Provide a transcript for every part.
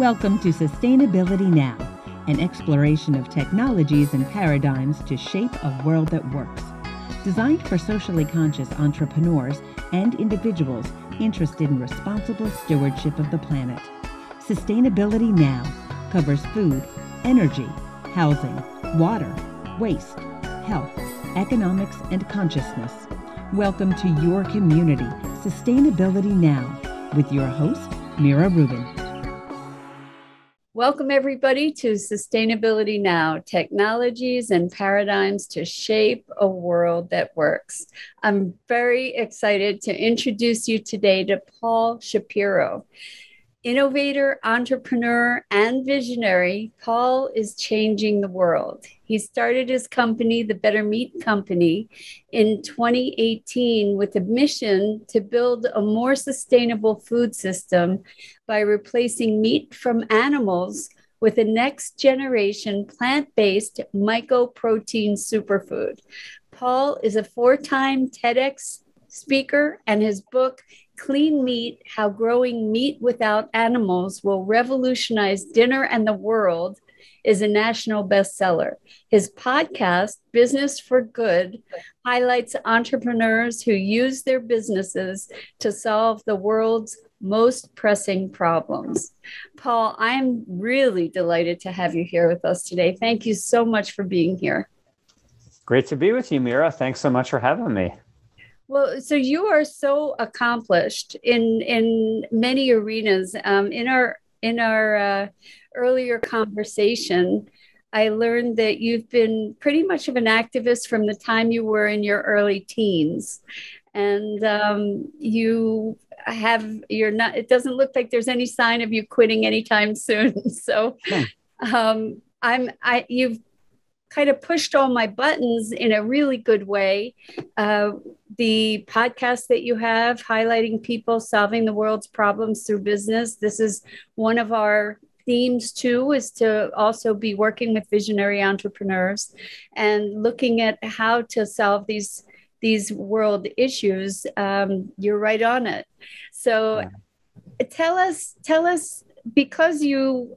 Welcome to Sustainability Now, an exploration of technologies and paradigms to shape a world that works. Designed for socially conscious entrepreneurs and individuals interested in responsible stewardship of the planet. Sustainability Now covers food, energy, housing, water, waste, health, economics, and consciousness. Welcome to your community, Sustainability Now, with your host, Mira Rubin. Welcome, everybody, to Sustainability Now technologies and paradigms to shape a world that works. I'm very excited to introduce you today to Paul Shapiro. Innovator, entrepreneur, and visionary, Paul is changing the world. He started his company, the Better Meat Company, in 2018 with a mission to build a more sustainable food system by replacing meat from animals with a next generation plant based mycoprotein superfood. Paul is a four time TEDx speaker, and his book, Clean Meat How Growing Meat Without Animals Will Revolutionize Dinner and the World, is a national bestseller. His podcast, Business for Good, highlights entrepreneurs who use their businesses to solve the world's most pressing problems. Paul, I'm really delighted to have you here with us today. Thank you so much for being here. Great to be with you, Mira. Thanks so much for having me. Well, so you are so accomplished in in many arenas. Um, in our in our uh, earlier conversation, I learned that you've been pretty much of an activist from the time you were in your early teens, and um, you have you're not. It doesn't look like there's any sign of you quitting anytime soon. So, hmm. um, I'm I you've kind of pushed all my buttons in a really good way. Uh, the podcast that you have highlighting people solving the world's problems through business. This is one of our themes too is to also be working with visionary entrepreneurs and looking at how to solve these these world issues um, you're right on it so tell us tell us because you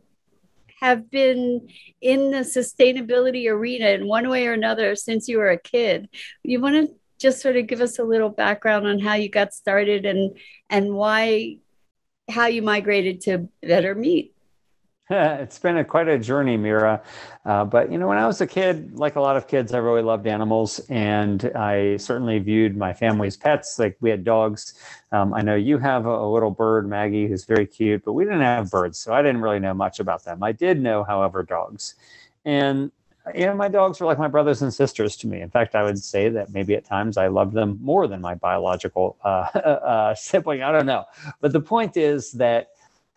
have been in the sustainability arena in one way or another since you were a kid. You want to just sort of give us a little background on how you got started and and why how you migrated to better meat it's been a, quite a journey, Mira. Uh, but you know, when I was a kid, like a lot of kids, I really loved animals, and I certainly viewed my family's pets. Like we had dogs. Um, I know you have a, a, little bird, Maggie, who's very cute, but we didn't have birds, so I didn't really know much about them. I did know, however, dogs, and you know, my dogs were like my brothers and sisters to me. In fact, I would say that maybe at times I loved them more than my biological uh, uh, sibling. I don't know, but the point is that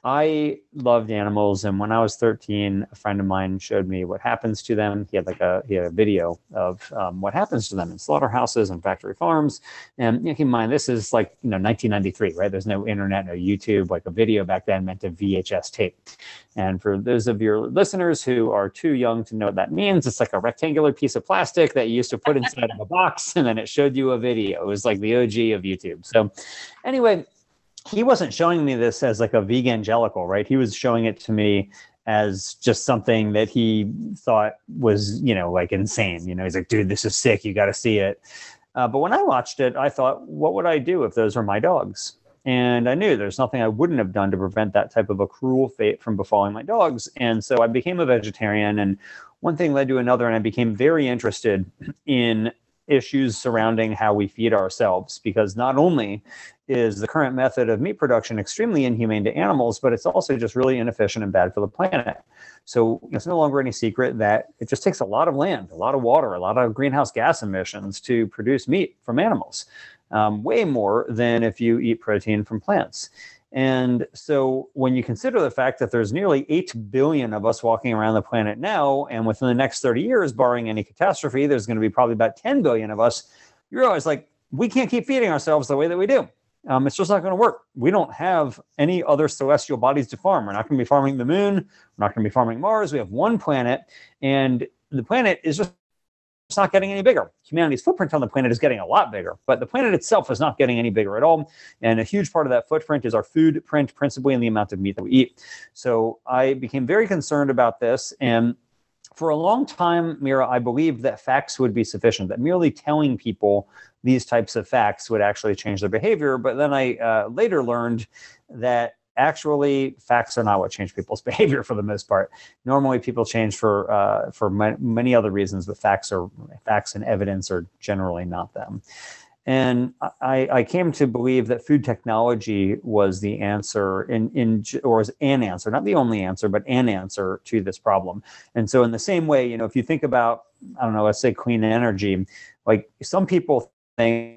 I loved animals, and when I was 13, a friend of mine showed me what happens to them. He had like a he had a video of um, what happens to them in slaughterhouses and factory farms. And you know, keep in mind, this is like you know 1993, right? There's no internet, no YouTube. Like a video back then meant a VHS tape. And for those of your listeners who are too young to know what that means, it's like a rectangular piece of plastic that you used to put inside of a box, and then it showed you a video. It was like the OG of YouTube. So, anyway he wasn't showing me this as like a vegangelical, right? He was showing it to me as just something that he thought was, you know, like insane. You know, he's like, dude, this is sick. You got to see it. Uh, but when I watched it, I thought, what would I do if those were my dogs? And I knew there's nothing I wouldn't have done to prevent that type of a cruel fate from befalling my dogs. And so I became a vegetarian, and one thing led to another, and I became very interested in issues surrounding how we feed ourselves because not only is the current method of meat production extremely inhumane to animals, but it's also just really inefficient and bad for the planet. So it's no longer any secret that it just takes a lot of land, a lot of water, a lot of greenhouse gas emissions to produce meat from animals, um, way more than if you eat protein from plants. And so when you consider the fact that there's nearly 8 billion of us walking around the planet now, and within the next 30 years, barring any catastrophe, there's going to be probably about 10 billion of us, you realize like we can't keep feeding ourselves the way that we do. Um, it's just not going to work. We don't have any other celestial bodies to farm. We're not going to be farming the moon. We're not going to be farming Mars. We have one planet, and the planet is just it's not getting any bigger. Humanity's footprint on the planet is getting a lot bigger, but the planet itself is not getting any bigger at all. And a huge part of that footprint is our food print, principally in the amount of meat that we eat. So I became very concerned about this. And for a long time, Mira, I believed that facts would be sufficient, that merely telling people these types of facts would actually change their behavior. But then I uh, later learned that actually facts are not what change people's behavior for the most part normally people change for uh, for many other reasons but facts are facts and evidence are generally not them and I, I came to believe that food technology was the answer in, in or was an answer, not the only answer, but an answer to this problem. And so in the same way, you know, if you think about, I don't know, let's say clean energy, like some people think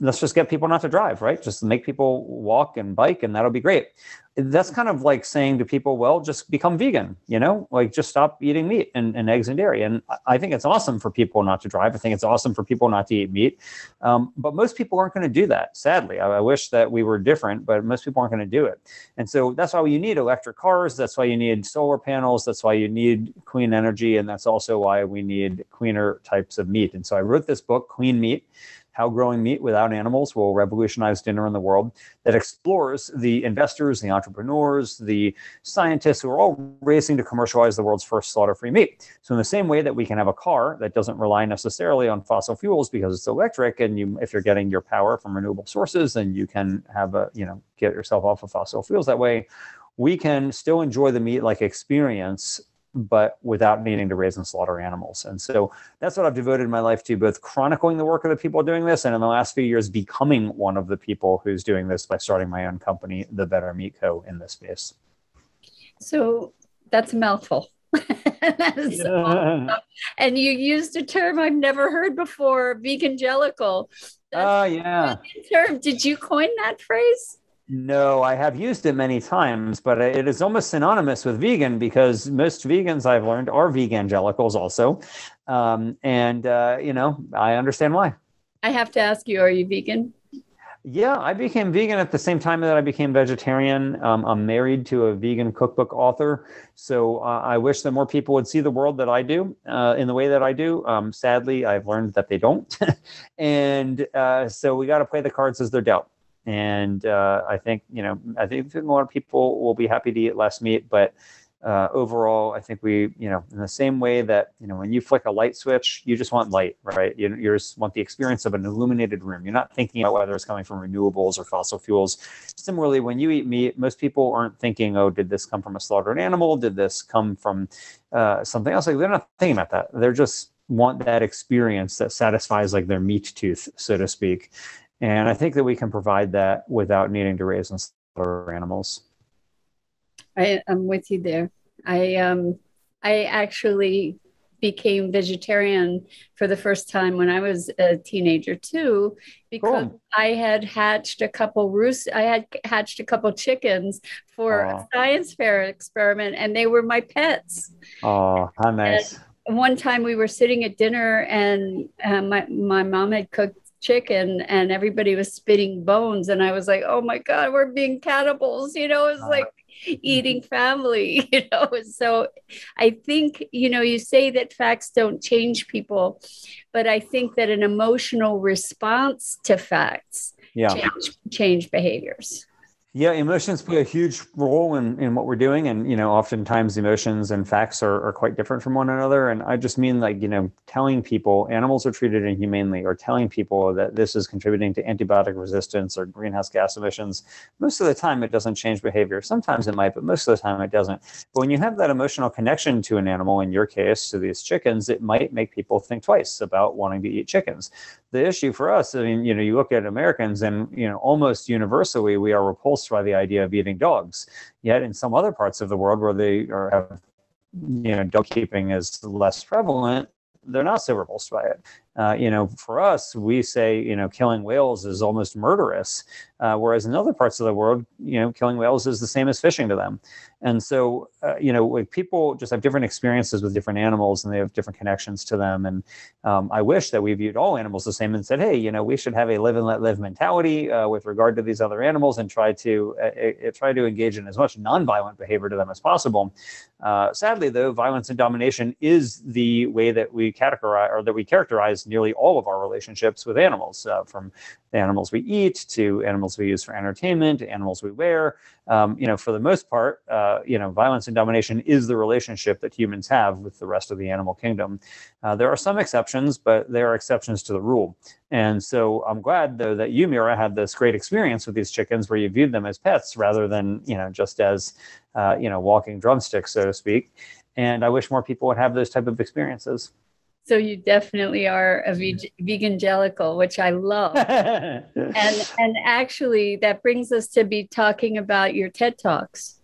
let's just get people not to drive, right? Just make people walk and bike, and that'll be great. That's kind of like saying to people, well, just become vegan, you know, like just stop eating meat and, and eggs and dairy. And I think it's awesome for people not to drive. I think it's awesome for people not to eat meat. Um, but most people aren't going to do that, sadly. I, I wish that we were different, but most people aren't going to do it. And so that's why you need electric cars. That's why you need solar panels. That's why you need clean energy. And that's also why we need cleaner types of meat. And so I wrote this book, Clean Meat how Growing Meat Without Animals Will Revolutionize Dinner in the World, that explores the investors, the entrepreneurs, the scientists who are all racing to commercialize the world's first slaughter free meat. So, in the same way that we can have a car that doesn't rely necessarily on fossil fuels because it's electric, and you, if you're getting your power from renewable sources, then you can have a, you know, get yourself off of fossil fuels that way. We can still enjoy the meat like experience but without needing to raise and slaughter animals. And so that's what I've devoted my life to, both chronicling the work of the people doing this, and in the last few years, becoming one of the people who's doing this by starting my own company, The Better Meat Co. in this space. So that's a mouthful. that is yeah. awesome. And you used a term I've never heard before, vegangelical. Oh, uh, yeah. Term. Did you coin that phrase? No, I have used it many times, but it is almost synonymous with vegan because most vegans I've learned are vegangelicals also. Um, and, uh, you know, I understand why. I have to ask you, are you vegan? Yeah, I became vegan at the same time that I became vegetarian. Um, I'm married to a vegan cookbook author. So uh, I wish that more people would see the world that I do uh, in the way that I do. Um, sadly, I've learned that they don't. and uh, so we got to play the cards as they're dealt. And uh, I think, you know, I think of people will be happy to eat less meat, but uh, overall, I think we, you know, in the same way that, you know, when you flick a light switch, you just want light, right? You, you just want the experience of an illuminated room. You're not thinking about whether it's coming from renewables or fossil fuels. Similarly, when you eat meat, most people aren't thinking, oh, did this come from a slaughtered animal? Did this come from uh, something else? Like they're not thinking about that. They're just want that experience that satisfies like their meat tooth, so to speak. And I think that we can provide that without needing to raise and slaughter animals. I, am with you there. I um I actually became vegetarian for the first time when I was a teenager too, because cool. I had hatched a couple roost. I had hatched a couple chickens for a science fair experiment, and they were my pets. Oh, how nice! And one time we were sitting at dinner, and uh, my my mom had cooked chicken and everybody was spitting bones. And i was like oh my god we're being cannibals you know it's like mm-hmm. eating family you know. So i think you know you say that facts don't change people but i think that an emotional response to facts yeah. change, change behaviors yeah, emotions play a huge role in, in what we're doing. And, you know, oftentimes emotions and facts are, are quite different from one another. And I just mean like, you know, telling people animals are treated inhumanely or telling people that this is contributing to antibiotic resistance or greenhouse gas emissions. Most of the time it doesn't change behavior. Sometimes it might, but most of the time it doesn't. But when you have that emotional connection to an animal, in your case, to these chickens, it might make people think twice about wanting to eat chickens the issue for us, I mean, you know, you look at Americans and, you know, almost universally we are repulsed by the idea of eating dogs. Yet in some other parts of the world where they are, have, you know, dog keeping is less prevalent, they're not so repulsed by it. Uh, you know, for us, we say, you know, killing whales is almost murderous, uh, whereas in other parts of the world, you know, killing whales is the same as fishing to them. And so, uh, you know, like people just have different experiences with different animals, and they have different connections to them. And um, I wish that we viewed all animals the same and said, hey, you know, we should have a live and let live mentality uh, with regard to these other animals, and try to uh, try to engage in as much nonviolent behavior to them as possible. sadly, though, violence and domination is the way that we categorize or that we characterize nearly all of our relationships with animals, uh, from the animals we eat to animals we use for entertainment, animals we wear. Um, you know, for the most part, uh, you know, violence and domination is the relationship that humans have with the rest of the animal kingdom. Uh, there are some exceptions, but there are exceptions to the rule. And so I'm glad, though, that you, Mira, had this great experience with these chickens where you viewed them as pets rather than, you know, just as, uh, you know, walking drumsticks, so to speak. And I wish more people would have those type of experiences. So you definitely are a veg- vegangelical, which I love. and and actually that brings us to be talking about your TED Talks.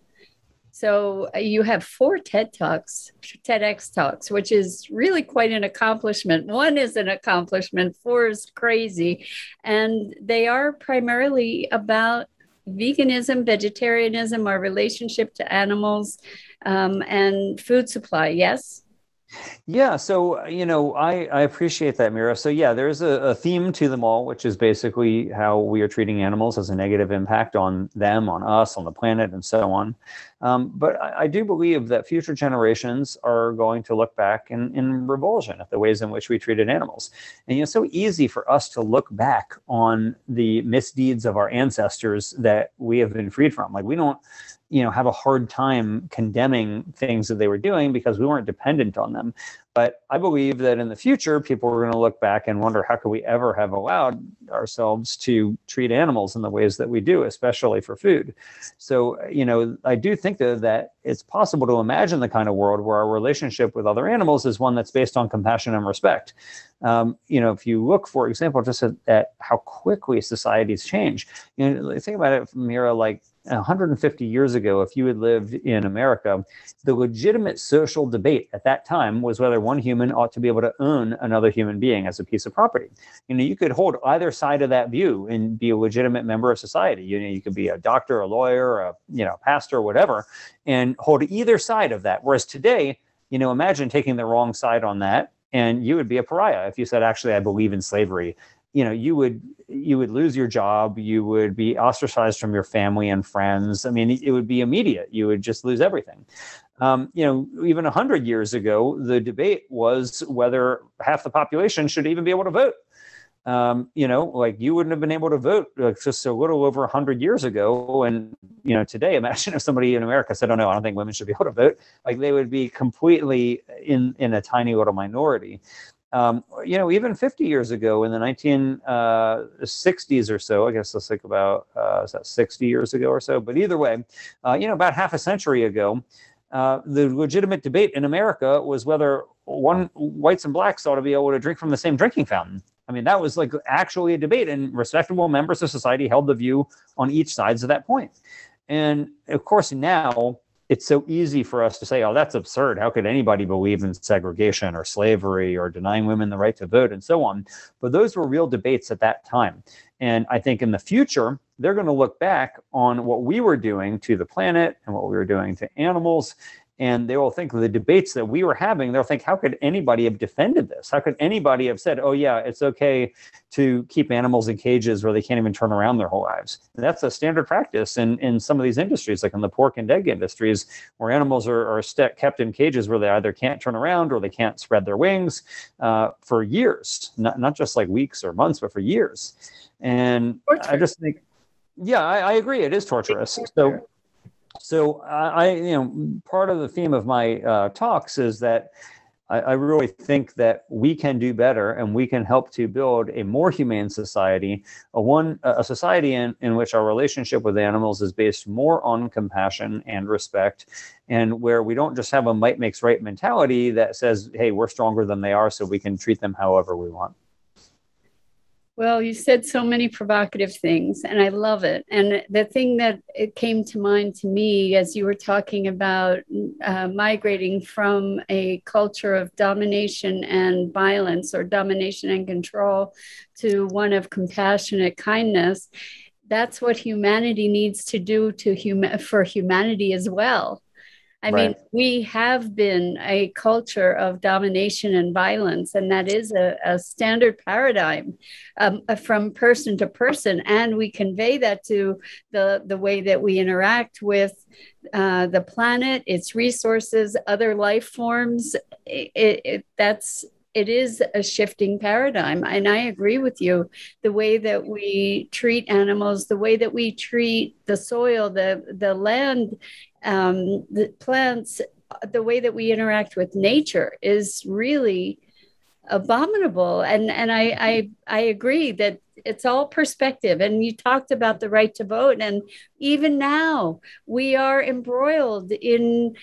So uh, you have four TED Talks, TEDx Talks, which is really quite an accomplishment. One is an accomplishment, four is crazy. And they are primarily about veganism, vegetarianism, our relationship to animals, um, and food supply. Yes? Yeah, so uh, you know, I I appreciate that, Mira. So yeah, there's a, a, theme to them all, which is basically how we are treating animals as a negative impact on them, on us, on the planet, and so on. Um, but I, I, do believe that future generations are going to look back in, in revulsion at the ways in which we treated animals. And you know, it's so easy for us to look back on the misdeeds of our ancestors that we have been freed from. Like we don't you know have a hard time condemning things that they were doing because we weren't dependent on them. But i believe that in the future people are going to look back and wonder how could we ever have allowed ourselves to treat animals in the ways that we do especially for food? So you know i do think though that it's possible to imagine the kind of world where our relationship with other animals is one that's based on compassion and respect. Um, you know if you look for example just at, at how quickly societies change you know think about it from mira like 150 years ago, if you had lived in America, the legitimate social debate at that time was whether one human ought to be able to own another human being as a piece of property. You know, you could hold either side of that view and be a legitimate member of society. You know, you could be a doctor, a lawyer, a you know, pastor, whatever, and hold either side of that. Whereas today, you know, imagine taking the wrong side on that and you would be a pariah if you said actually i believe in slavery you know you would you would lose your job you would be ostracized from your family and friends. I mean it would be immediate. You would just lose everything. Um, you know even 100 years ago the debate was whether half the population should even be able to vote. Um, you know like you wouldn't have been able to vote like just a little over 100 years ago. And you know today imagine if somebody in america said oh no i don't think women should be able to vote. Like they would be completely in in a tiny little minority um, you know, even 50 years ago in the 1960s uh, or so, I guess let's think about, uh, is that 60 years ago or so? But either way, uh, you know, about half a century ago, uh, the legitimate debate in America was whether one whites and blacks ought to be able to drink from the same drinking fountain. I mean, that was like actually a debate, and respectable members of society held the view on each sides of that point. And of course, now it's so easy for us to say, oh, that's absurd. How could anybody believe in segregation or slavery or denying women the right to vote and so on? But those were real debates at that time. And I think in the future, they're going to look back on what we were doing to the planet and what we were doing to animals and they will think of the debates that we were having they'll think how could anybody have defended this? How could anybody have said oh yeah it's okay to keep animals in cages where they can't even turn around their whole lives and that's a standard practice in, in some of these industries like in the pork and egg industries where animals are, are st- kept in cages where they either can't turn around or they can't spread their wings uh, for years not, not just like weeks or months but for years. And Torture. i just think yeah I, I agree it is torturous. So so I, you know, part of the theme of my uh, talks is that I, I, really think that we can do better, and we can help to build a more humane society, a one, a society in, in which our relationship with animals is based more on compassion and respect, and where we don't just have a might makes right mentality that says, "Hey, we're stronger than they are, so we can treat them however we want." Well, you said so many provocative things, and I love it. And the thing that it came to mind to me as you were talking about uh, migrating from a culture of domination and violence or domination and control to one of compassionate kindness, that's what humanity needs to do to hum- for humanity as well I right. mean, we have been a culture of domination and violence, and that is a, a standard paradigm um, uh, from person to person. And we convey that to the, the way that we interact with uh, the planet, its resources, other life forms. It, it, that's it is a shifting paradigm. And I agree with you. The way that we treat animals, the way that we treat the soil, the, the land, um, the plants, the way that we interact with nature is really abominable. And, and I, I, I agree that it's all perspective. And you talked about the right to vote. And even now, we are embroiled in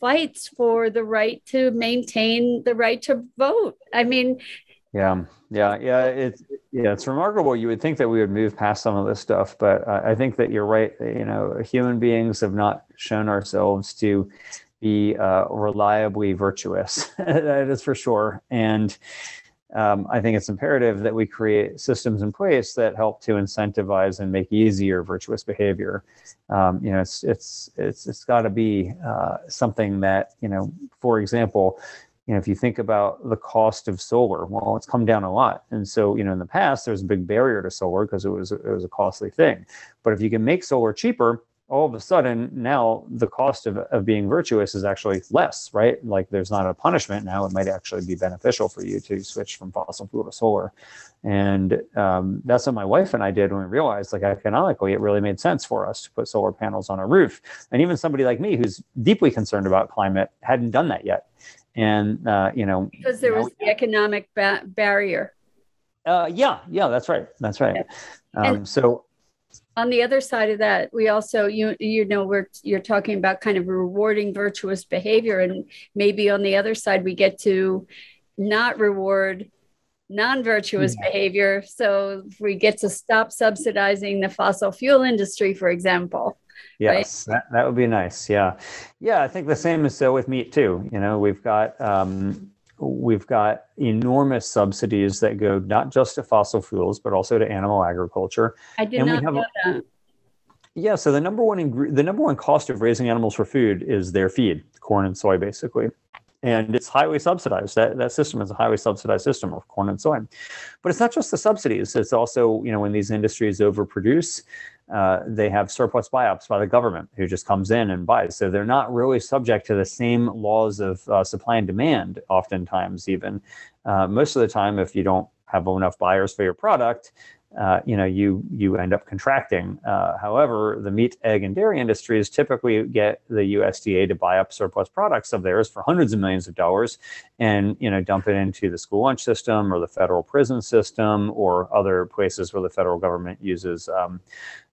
fights for the right to maintain the right to vote. I mean, yeah, yeah, yeah. It's yeah, it's remarkable. You would think that we would move past some of this stuff, but uh, I think that you're right. You know, human beings have not shown ourselves to be uh, reliably virtuous. that is for sure. And um, I think it's imperative that we create systems in place that help to incentivize and make easier virtuous behavior. Um, you know, it's it's it's it's got to be uh, something that you know, for example, you know, if you think about the cost of solar, well, it's come down a lot. And so, you know, in the past, there's a big barrier to solar because it was it was a costly thing. But if you can make solar cheaper, all of a sudden now the cost of, of being virtuous is actually less, right? Like there's not a punishment now. It might actually be beneficial for you to switch from fossil fuel to solar. And um, that's what my wife and I did when we realized, like economically, it really made sense for us to put solar panels on our roof. And even somebody like me, who's deeply concerned about climate, hadn't done that yet. And uh, you know, because there was the economic ba- barrier. Uh, yeah, yeah, that's right. That's right. Yeah. Um, so on the other side of that we also you you know we're you're talking about kind of rewarding virtuous behavior and maybe on the other side we get to not reward non-virtuous yeah. behavior so we get to stop subsidizing the fossil fuel industry for example yes right? that, that would be nice yeah yeah i think the same is so with meat too you know we've got um, we've got enormous subsidies that go not just to fossil fuels but also to animal agriculture. I did and not know that. Yeah, so the number one ing- the number one cost of raising animals for food is their feed, corn and soy, basically, and it's highly subsidized. That that system is a highly subsidized system of corn and soy, but it's not just the subsidies. It's also you know when these industries overproduce, uh, they have surplus buy-ups by the government who just comes in and buys. So they're not really subject to the same laws of uh, supply and demand, oftentimes, even. Uh, most of the time, if you don't have enough buyers for your product, uh, you know you you end up contracting. Uh, however, the meat, egg, and dairy industries typically get the USDA to buy up surplus products of theirs for hundreds of millions of dollars, and you know dump it into the school lunch system or the federal prison system or other places where the federal government uses um,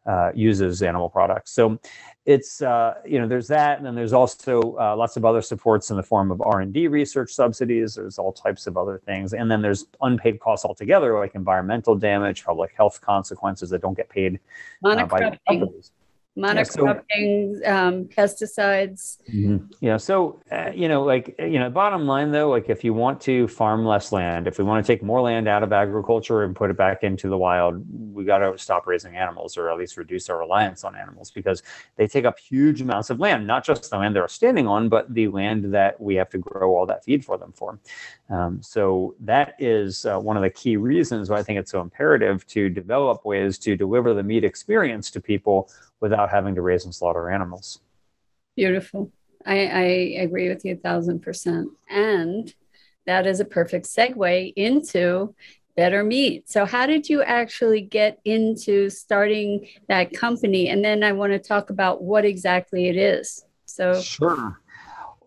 uh, uses animal products. So it's uh, you know there's that, and then there's also uh, lots of other supports in the form of R and D research subsidies. There's all types of other things, and then there's unpaid costs altogether, like environmental damage, public health consequences that don't get paid uh, by companies monocropping, yeah, so, um, pesticides. Mm-hmm. Yeah. So, uh, you know, like, you know, bottom line though, like if you want to farm less land, if we want to take more land out of agriculture and put it back into the wild, we got to stop raising animals or at least reduce our reliance on animals because they take up huge amounts of land, not just the land they're standing on, but the land that we have to grow all that feed for them for. Um, so that is uh, one of the key reasons why I think it's so imperative to develop ways to deliver the meat experience to people without having to raise and slaughter animals. Beautiful. I, I agree with you a thousand percent. And that is a perfect segue into better meat. So, how did you actually get into starting that company? And then I want to talk about what exactly it is. So, sure.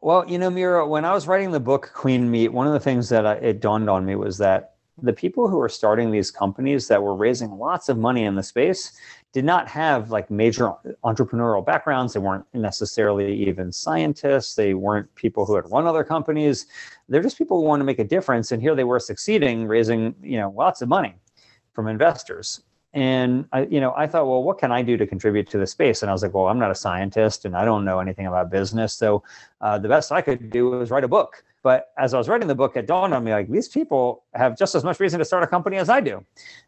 Well, you know, Mira, when I was writing the book Clean Meat, one of the things that I, it dawned on me was that the people who are starting these companies that were raising lots of money in the space did not have like major entrepreneurial backgrounds. They weren't necessarily even scientists. They weren't people who had run other companies. They're just people who want to make a difference. And here they were succeeding, raising you know lots of money. from investors. And I, you know, I thought, well, what can I do to contribute to the space? And I was like, well, I'm not a scientist and I don't know anything about business. So uh, the best I could do was write a book. But as I was writing the book, it dawned on me like these people have just as much reason to start a company as I do.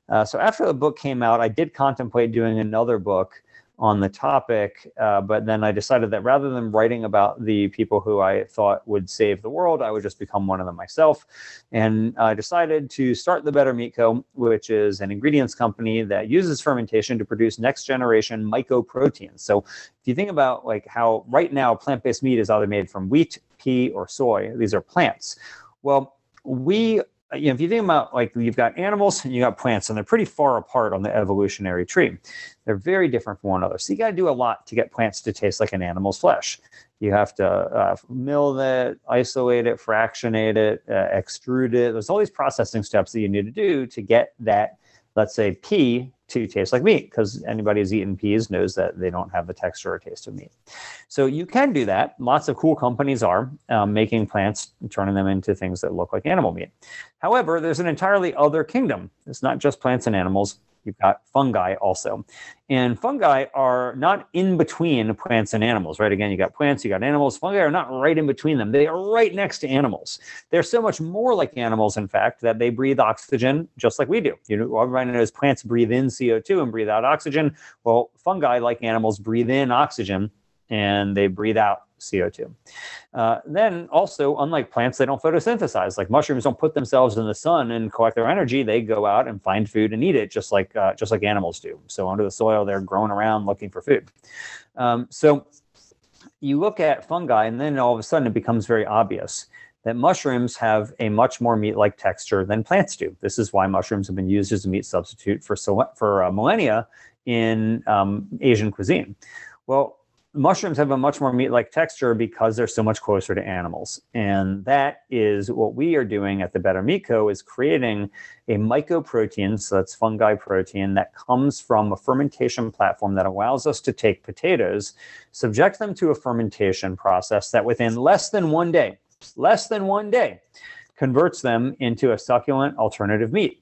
Uh, so after the book came out, I did contemplate doing another book on the topic. Uh, but then I decided that rather than writing about the people who I thought would save the world, I would just become one of them myself. And I decided to start the Better Meat Co., which is an ingredients company that uses fermentation to produce next generation mycoproteins. So if you think about like how right now plant-based meat is either made from wheat, pea, or soy, these are plants. Well, we you know, if you think about like you've got animals and you got plants, and they're pretty far apart on the evolutionary tree. They're very different from one another. So you got to do a lot to get plants to taste like an animal's flesh. You have to uh, mill it, isolate it, fractionate it, uh, extrude it. There's all these processing steps that you need to do to get that, let's say, pea to taste like meat because anybody who's eaten peas knows that they don't have the texture or taste of meat. So you can do that. Lots of cool companies are um, making plants and turning them into things that look like animal meat. However, there's an entirely other kingdom. It's not just plants and animals. You've got fungi also. And fungi are not in between plants and animals, right? Again, you got plants, you got animals. Fungi are not right in between them. They are right next to animals. They're so much more like animals, in fact, that they breathe oxygen just like we do. You know, everybody knows plants breathe in CO2 and breathe out oxygen. Well, fungi, like animals, breathe in oxygen and they breathe out CO2. Uh, then also, unlike plants, they don't photosynthesize. Like mushrooms don't put themselves in the sun and collect their energy. They go out and find food and eat it, just like uh, just like animals do. So under the soil, they're growing around looking for food. Um, so you look at fungi, and then all of a sudden it becomes very obvious that mushrooms have a much more meat-like texture than plants do. This is why mushrooms have been used as a meat substitute for so for uh, millennia in um, Asian cuisine. Well, mushrooms have a much more meat-like texture because they're so much closer to animals. And that is what we are doing at the better meat co is creating a mycoprotein so that's fungi protein that comes from a fermentation platform that allows us to take potatoes subject them to a fermentation process that within less than one day less than one day converts them into a succulent alternative meat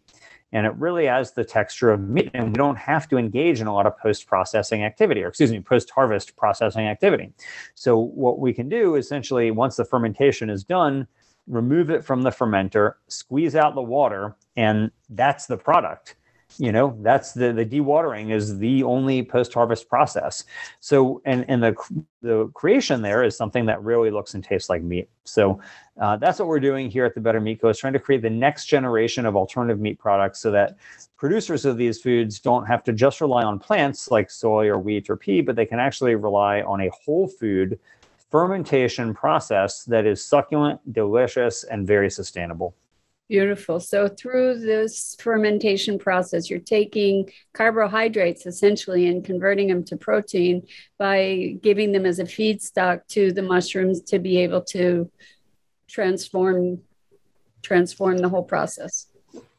and it really has the texture of meat and we don't have to engage in a lot of post-processing activity or excuse me post-harvest processing activity. So what we can do essentially once the fermentation is done remove it from the fermenter squeeze out the water and that's the product you know that's the the dewatering is the only post harvest process. So and and the the creation there is something that really looks and tastes like meat. So uh, that's what we're doing here at the better meat co is trying to create the next generation of alternative meat products so that producers of these foods don't have to just rely on plants like soy or wheat or pea but they can actually rely on a whole food fermentation process that is succulent delicious and very sustainable Beautiful. So through this fermentation process, you're taking carbohydrates essentially and converting them to protein by giving them as a feedstock to the mushrooms to be able to transform transform the whole process.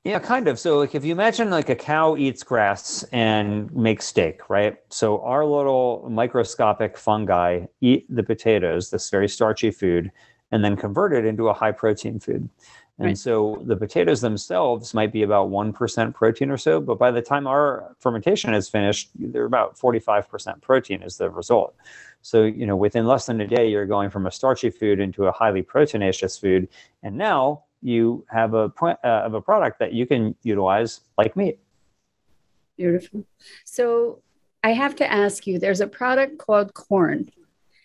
Yeah, kind of. So like if you imagine like a cow eats grass and makes steak, right? So our little microscopic fungi eat the potatoes, this very starchy food, and then convert it into a high protein food. And right. so the potatoes themselves might be about 1% protein or so, but by the time our fermentation is finished, they're about 45% protein is the result. So, you know, within less than a day, you're going from a starchy food into a highly proteinaceous food. And now you have a, uh, of a product that you can utilize like meat. Beautiful. So I have to ask you, there's a product called Quorn.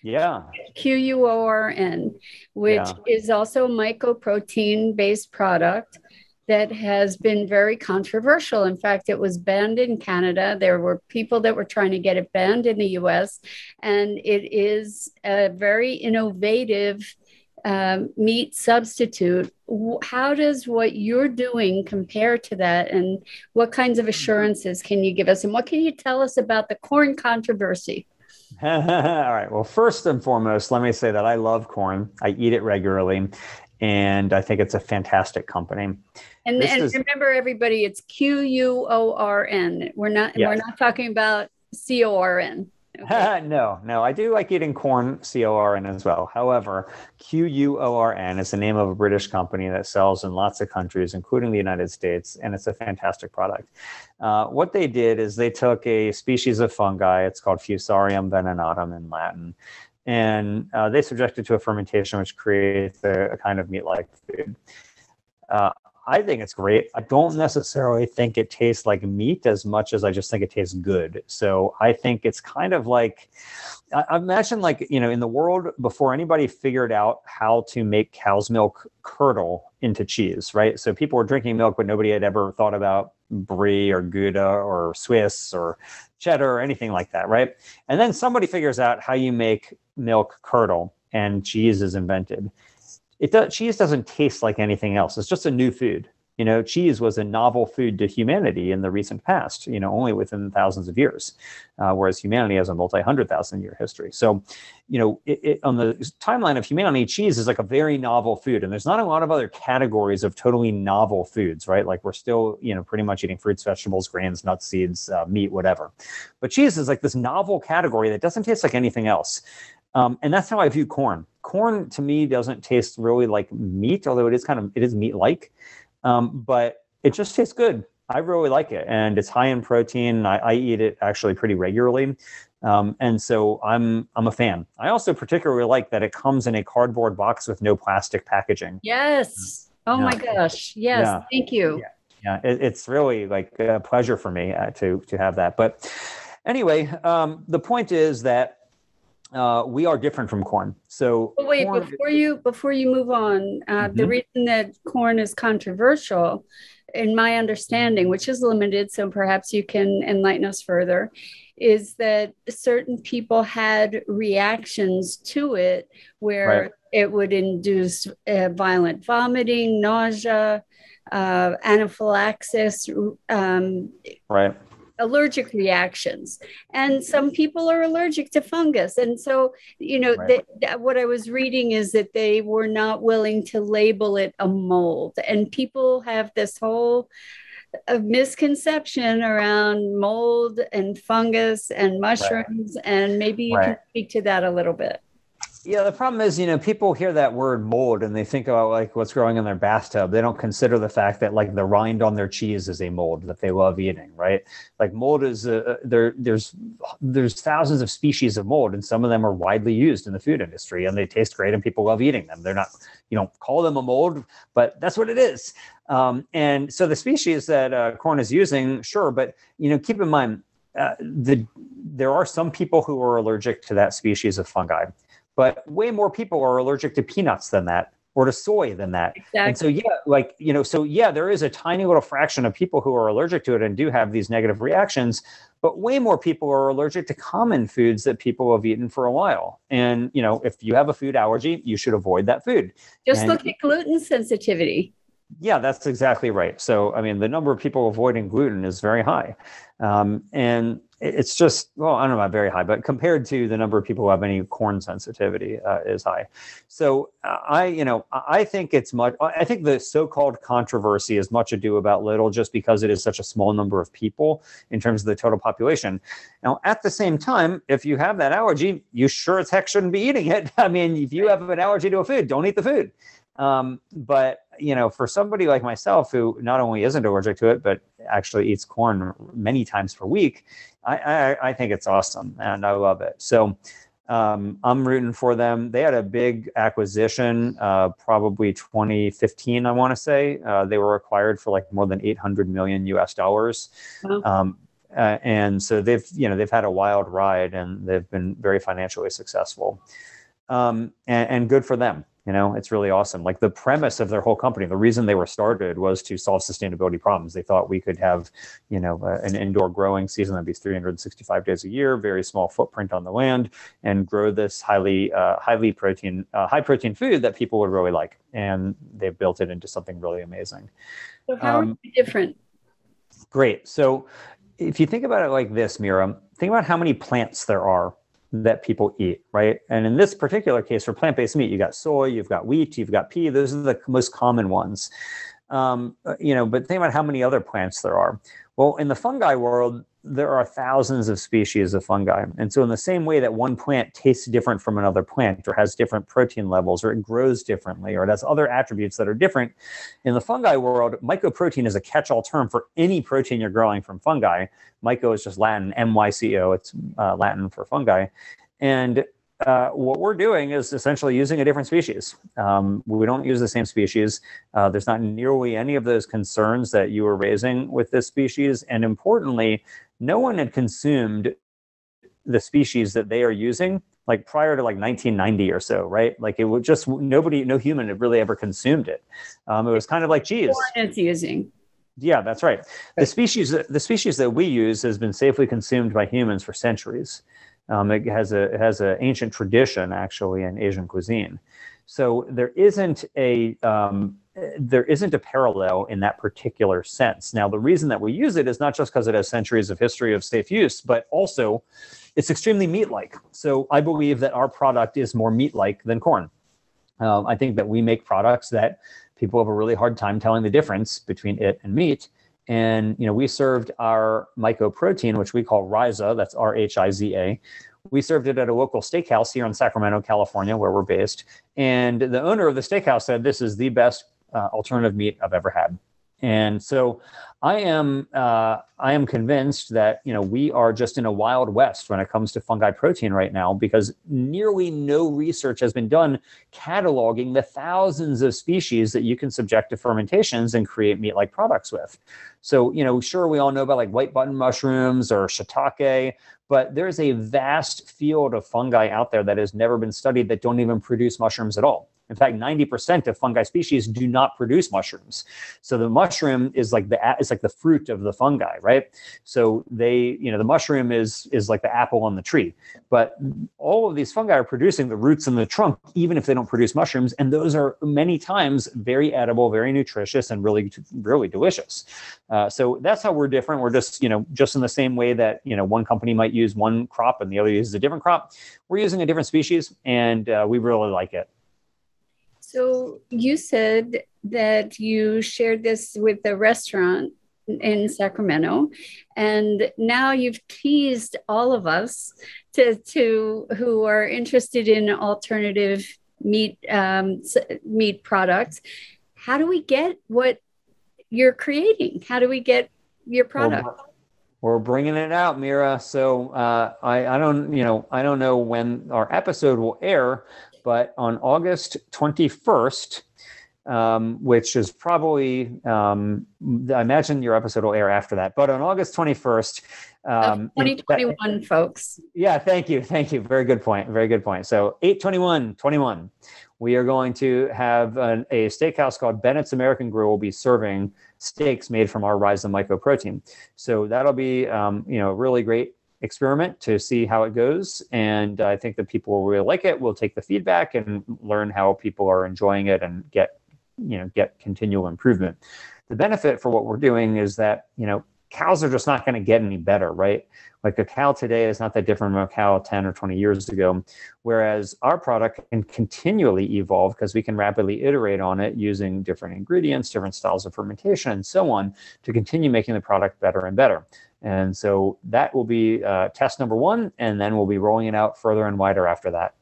Yeah. Q U O R N, which yeah. is also a mycoprotein based product that has been very controversial. In fact, it was banned in Canada. There were people that were trying to get it banned in the US, and it is a very innovative um, meat substitute. How does what you're doing compare to that? And what kinds of assurances can you give us? And what can you tell us about the Quorn controversy? All right. Well, first and foremost, let me say that I love Quorn. I eat it regularly, and I think it's a fantastic company. And, and is, remember, everybody, it's Q U O R N. We're not yes. we're not talking about C O R N. Okay. no, no, I do like eating corn, C O R N as well. However, Q U O R N is the name of a British company that sells in lots of countries, including the United States, and it's a fantastic product. Uh, what they did is they took a species of fungi, it's called Fusarium venenatum in Latin, and uh, they subject it to a fermentation, which creates a, a kind of meat-like food. Uh, I think it's great. I don't necessarily think it tastes like meat as much as I just think it tastes good. So I think it's kind of like I imagine like you know in the world before anybody figured out how to make cow's milk curdle into cheese, right? So people were drinking milk, but nobody had ever thought about brie or gouda or Swiss or cheddar or anything like that, right? And then somebody figures out how you make milk curdle, and cheese is invented it does, cheese doesn't taste like anything else. It's just a new food. You know, cheese was a novel food to humanity in the recent past. You know, only within thousands of years, uh, whereas humanity has a multi-hundred thousand year history. So, you know, it, it, on the timeline of humanity, cheese is like a very novel food, and there's not a lot of other categories of totally novel foods, right? Like we're still, you know, pretty much eating fruits, vegetables, grains, nuts, seeds, uh, meat, whatever. But cheese is like this novel category that doesn't taste like anything else. Um, and that's how I view Quorn. Quorn to me doesn't taste really like meat, although it is kind of it is meat like, um, but it just tastes good. I really like it, and it's high in protein. I, I eat it actually pretty regularly, um, and so I'm I'm a fan. I also particularly like that it comes in a cardboard box with no plastic packaging. Yes. Oh yeah. my gosh. Yes. Yeah. Thank you. Yeah, yeah. It, it's really like a pleasure for me uh, to to have that. But anyway, um, the point is that uh, we are different from Quorn. So but wait, Quorn, before you before you move on, uh, mm-hmm. the reason that Quorn is controversial, in my understanding, which is limited, so perhaps you can enlighten us further, is that certain people had reactions to it where right. it would induce uh, violent vomiting, nausea, uh, anaphylaxis. Um, right allergic reactions and some people are allergic to fungus and so you know right. what i was reading is that they were not willing to label it a mold and people have this whole a uh, misconception around mold and fungus and mushrooms right. and maybe you right. can speak to that a little bit yeah, the problem is, you know, people hear that word mold and they think about like what's growing in their bathtub. They don't consider the fact that like the rind on their cheese is a mold that they love eating, right? Like mold is a, there. There's there's thousands of species of mold, and some of them are widely used in the food industry, and they taste great, and people love eating them. They're not, you know, call them a mold, but that's what it is. Um, and so the species that uh, Quorn is using, sure, but you know, keep in mind. Uh, the there are some people who are allergic to that species of fungi but way more people are allergic to peanuts than that or to soy than that. Exactly. And so, yeah, like, you know, so yeah, there is a tiny little fraction of people who are allergic to it and do have these negative reactions, but way more people are allergic to common foods that people have eaten for a while. And, you know, if you have a food allergy, you should avoid that food. Just and, look at gluten sensitivity. Yeah, that's exactly right. So, I mean, the number of people avoiding gluten is very high. Um, and it's just well i don't know about very high but compared to the number of people who have any Quorn sensitivity uh, is high. So uh, i you know i think it's much i think the so-called controversy is much ado about little just because it is such a small number of people in terms of the total population. Now at the same time if you have that allergy you sure as heck shouldn't be eating it. I mean if you have an allergy to a food don't eat the food. Um, but you know, for somebody like myself who not only isn't allergic to it, but actually eats Quorn many times per week, I, I, I think it's awesome and I love it. So um, I'm rooting for them. They had a big acquisition, uh, probably 2015, I want to say. Uh, they were acquired for like more than 800 million US dollars. Wow. Um, uh, and so they've, you know, they've had a wild ride and they've been very financially successful. Um, and, and good for them you know it's really awesome. Like the premise of their whole company the reason they were started was to solve sustainability problems. They thought we could have you know uh, an indoor growing season that'd be 365 days a year very small footprint on the land and grow this highly uh, highly protein uh, high protein food that people would really like. And they've built it into something really amazing. So how um, are you different? Great. So if you think about it like this mira think about how many plants there are that people eat, right? And in this particular case, for plant based meat, you got soy, you've got wheat, you've got pea. Those are the most common ones. Um, uh, you know, but think about how many other plants there are. Well, in the fungi world, there are thousands of species of fungi. And so, in the same way that one plant tastes different from another plant, or has different protein levels, or it grows differently, or it has other attributes that are different, in the fungi world, mycoprotein is a catch all term for any protein you're growing from fungi. Myco is just Latin, M Y C O, it's uh, Latin for fungi. And uh, what we're doing is essentially using a different species. Um, we don't use the same species. Uh, there's not nearly any of those concerns that you were raising with this species. And importantly, no one had consumed the species that they are using like prior to like 1990 or so, right? Like it would just nobody, no human had really ever consumed it. Um, it was kind of like cheese. It's using. Yeah, that's right. The species, the species that we use has been safely consumed by humans for centuries. Um, it has a it has an ancient tradition actually in Asian cuisine. So there isn't a um, there isn't a parallel in that particular sense. Now, the reason that we use it is not just because it has centuries of history of safe use, but also it's extremely meat-like. So I believe that our product is more meat-like than Quorn. Um, I think that we make products that people have a really hard time telling the difference between it and meat. And you know, we served our mycoprotein, which we call Rhiza, that's R-H-I-Z-A. We served it at a local steakhouse here in Sacramento, California, where we're based. And the owner of the steakhouse said, "This is the best uh, alternative meat I've ever had." And so I am uh, I am convinced that you know we are just in a wild west when it comes to fungi protein right now because nearly no research has been done cataloging the thousands of species that you can subject to fermentations and create meat-like products with. So you know, sure we all know about like white button mushrooms or shiitake, but there's a vast field of fungi out there that has never been studied that don't even produce mushrooms at all. In fact, 90% of fungi species do not produce mushrooms. So the mushroom is like the is like the fruit of the fungi, right? So they, you know, the mushroom is is like the apple on the tree. But all of these fungi are producing the roots and the trunk, even if they don't produce mushrooms. And those are many times very edible, very nutritious, and really, really delicious. Uh, so that's how we're different. We're just, you know, just in the same way that you know one company might use one crop and the other uses a different crop. We're using a different species, and uh, we really like it. So you said that you shared this with the restaurant in Sacramento, and now you've teased all of us to to who are interested in alternative meat um, meat products. How do we get what you're creating? How do we get your product? Well, we're bringing it out, Mira. So uh, I, I don't, you know, I don't know when our episode will air, but on August 21st, um, which is probably, um, I imagine your episode will air after that. But on August 21st, um, 2021, that, folks. Yeah, thank you. Thank you. Very good point. Very good point. So 821, 21, we are going to have an, a steakhouse called Bennett's American Grill will be serving steaks made from our Rhiza mycoprotein. So that'll be, um, you know, really great experiment to see how it goes. And I think that people will really like it. We'll take the feedback and learn how people are enjoying it and get, you know, get continual improvement. The benefit for what we're doing is that, you know, cows are just not going to get any better, right? Like a cow today is not that different from a cow 10 or 20 years ago. Whereas our product can continually evolve because we can rapidly iterate on it using different ingredients, different styles of fermentation, and so on to continue making the product better and better. And so that will be uh, test number one, and then we'll be rolling it out further and wider after that.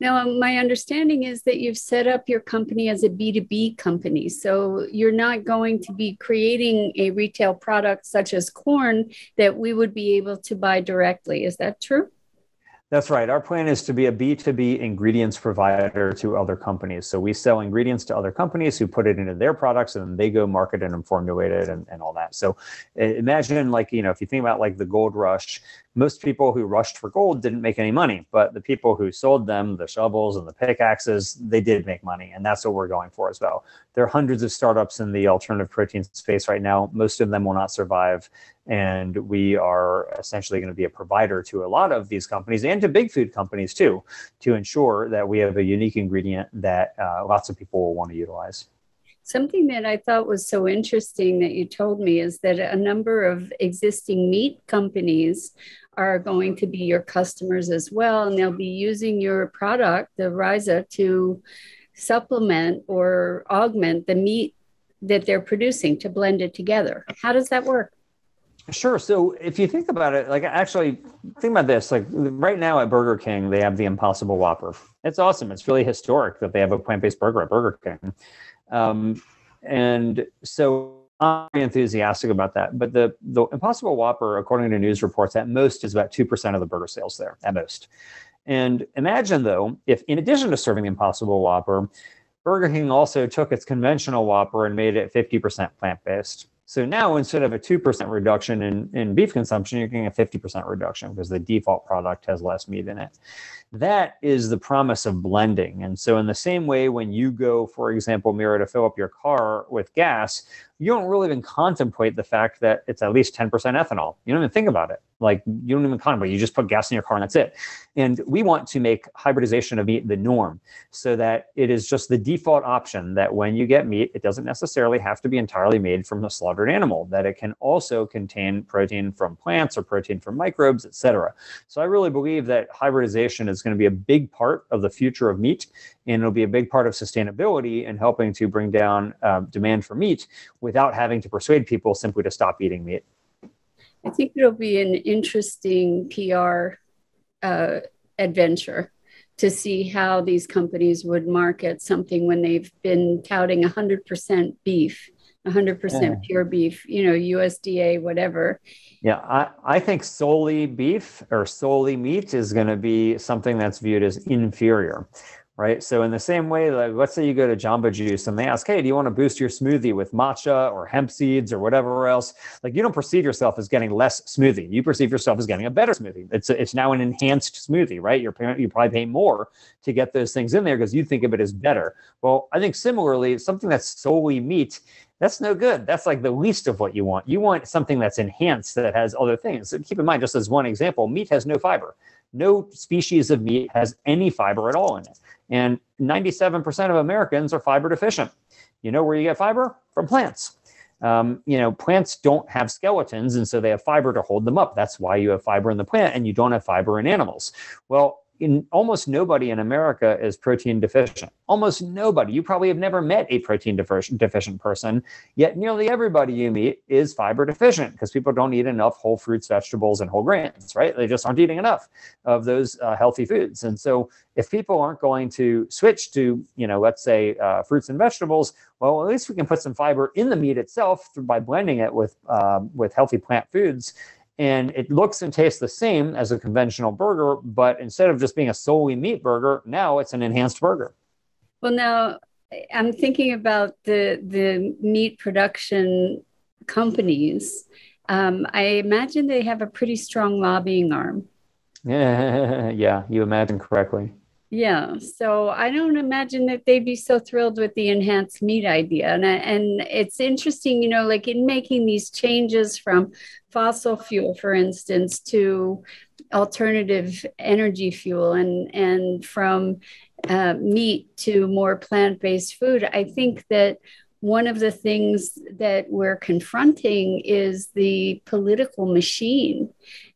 Now, um, my understanding is that you've set up your company as a B2B company. So you're not going to be creating a retail product such as Quorn that we would be able to buy directly. Is that true? That's right. Our plan is to be a B2B ingredients provider to other companies. So we sell ingredients to other companies who put it into their products and then they go market it and formulate it and, and all that. So imagine like, you know, if you think about like the gold rush, most people who rushed for gold didn't make any money, but the people who sold them the shovels and the pickaxes, they did make money. And that's what we're going for as well. There are hundreds of startups in the alternative protein space right now. Most of them will not survive. And we are essentially going to be a provider to a lot of these companies and to big food companies too, to ensure that we have a unique ingredient that uh, lots of people will want to utilize. Something that I thought was so interesting that you told me is that a number of existing meat companies are going to be your customers as well, and they'll be using your product, the Rhiza, to supplement or augment the meat that they're producing to blend it together. How does that work? Sure. So if you think about it, like actually think about this, like right now at Burger King, they have the Impossible Whopper. It's awesome. It's really historic that they have a plant-based burger at Burger King. Um, and so I'm enthusiastic about that. But the the Impossible Whopper, according to news reports, at most is about two percent of the burger sales there, at most. And imagine though, if in addition to serving the Impossible Whopper, Burger King also took its conventional Whopper and made it 50% plant-based. So now instead of a 2% reduction in, in beef consumption, you're getting a 50% reduction because the default product has less meat in it. That is the promise of blending. And so, in the same way, when you go, for example, Mira, to fill up your car with gas, you don't really even contemplate the fact that it's at least 10% ethanol. You don't even think about it. Like you don't even contemplate. You just put gas in your car and that's it. And we want to make hybridization of meat the norm so that it is just the default option that when you get meat, it doesn't necessarily have to be entirely made from a slaughtered animal, that it can also contain protein from plants or protein from microbes, et cetera. So I really believe that hybridization is going to be a big part of the future of meat and it'll be a big part of sustainability and helping to bring down uh, demand for meat without having to persuade people simply to stop eating meat. I think it'll be an interesting PR uh, adventure to see how these companies would market something when they've been touting 100% beef, 100% yeah. pure beef, you know, USDA, whatever. Yeah, I, I think solely beef or solely meat is going to be something that's viewed as inferior right? So in the same way, like let's say you go to Jamba Juice and they ask, "Hey, do you want to boost your smoothie with matcha or hemp seeds or whatever else?" Like you don't perceive yourself as getting less smoothie. You perceive yourself as getting a better smoothie. It's it's now an enhanced smoothie, right? You're you probably pay more to get those things in there because you think of it as better. Well, I think similarly, something that's solely meat that's no good. That's like the least of what you want. You want something that's enhanced that has other things. So keep in mind, just as one example, meat has no fiber. No species of meat has any fiber at all in it. And 97% of Americans are fiber deficient. You know where you get fiber? From plants. Um, you know, plants don't have skeletons, and so they have fiber to hold them up. That's why you have fiber in the plant and you don't have fiber in animals. Well, in almost nobody in America is protein deficient. Almost nobody. You probably have never met a protein deficient person, yet nearly everybody you meet is fiber deficient because people don't eat enough whole fruits, vegetables, and whole grains, right? They just aren't eating enough of those uh, healthy foods. And so if people aren't going to switch to, you know, let's say uh, fruits and vegetables, well, at least we can put some fiber in the meat itself by blending it with um, with healthy plant foods and it looks and tastes the same as a conventional burger, but instead of just being a solely meat burger, now it's an enhanced burger. Well, now I'm thinking about the the meat production companies. Um, I imagine they have a pretty strong lobbying arm. Yeah, yeah, you imagine correctly. Yeah, so I don't imagine that they'd be so thrilled with the enhanced meat idea. And, and it's interesting, you know, like in making these changes from fossil fuel, for instance, to alternative energy fuel and, and from uh, meat to more plant based food, I think that one of the things that we're confronting is the political machine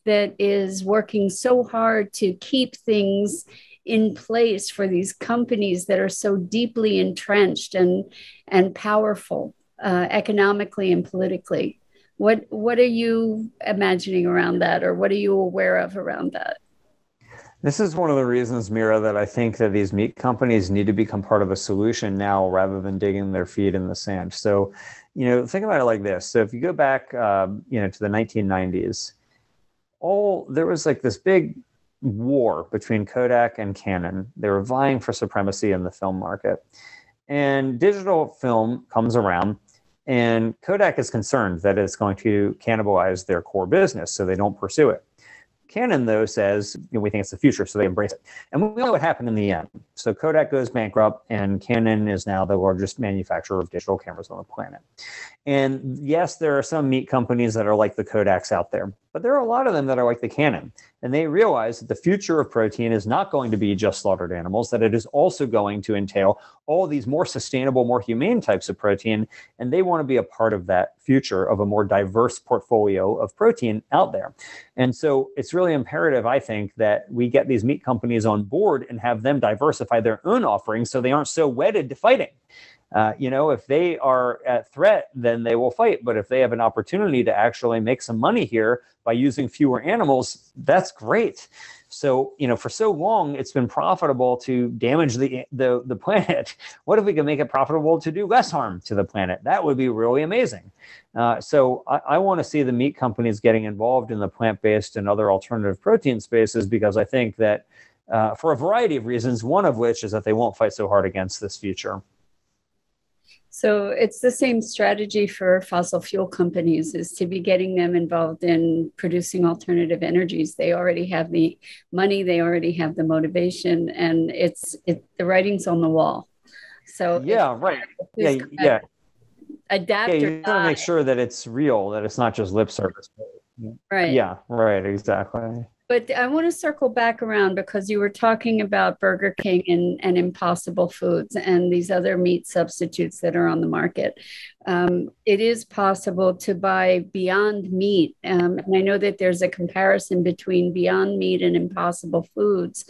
that is working so hard to keep things in place for these companies that are so deeply entrenched and and powerful uh, economically and politically. What what are you imagining around that, or what are you aware of around that? This is one of the reasons, Mira, that I think that these meat companies need to become part of a solution now rather than digging their feet in the sand. So, you know, think about it like this. So, if you go back, um, you know, to the 1990s, all there was like this big war between Kodak and Canon. They were vying for supremacy in the film market. And digital film comes around, and Kodak is concerned that it's going to cannibalize their core business, so they don't pursue it. Canon, though, says you know, we think it's the future, so they embrace it. And we know what happened in the end. So Kodak goes bankrupt, and Canon is now the largest manufacturer of digital cameras on the planet. And yes, there are some meat companies that are like the Kodaks out there, but there are a lot of them that are like the Canon. And they realize that the future of protein is not going to be just slaughtered animals, that it is also going to entail all these more sustainable, more humane types of protein. And they want to be a part of that future of a more diverse portfolio of protein out there. And so it's really imperative, I think, that we get these meat companies on board and have them diversify their own offerings so they aren't so wedded to fighting. Uh, you know, if they are at threat, then they will fight. But if they have an opportunity to actually make some money here by using fewer animals, that's great. So, you know, for so long, it's been profitable to damage the, the, the planet. What if we can make it profitable to do less harm to the planet? That would be really amazing. Uh, so I, I want to see the meat companies getting involved in the plant-based and other alternative protein spaces because I think that uh, for a variety of reasons, one of which is that they won't fight so hard against this future. So it's the same strategy for fossil fuel companies is to be getting them involved in producing alternative energies. They already have the money, they already have the motivation, and it's it the writing's on the wall. So yeah, right. Yeah, yeah. Adapt. Yeah, you got to make sure that it's real, that it's not just lip service. Right. Yeah, right, exactly. But I want to circle back around because you were talking about Burger King and, and Impossible Foods and these other meat substitutes that are on the market. Um, it is possible to buy Beyond Meat. Um, and I know that there's a comparison between Beyond Meat and Impossible Foods.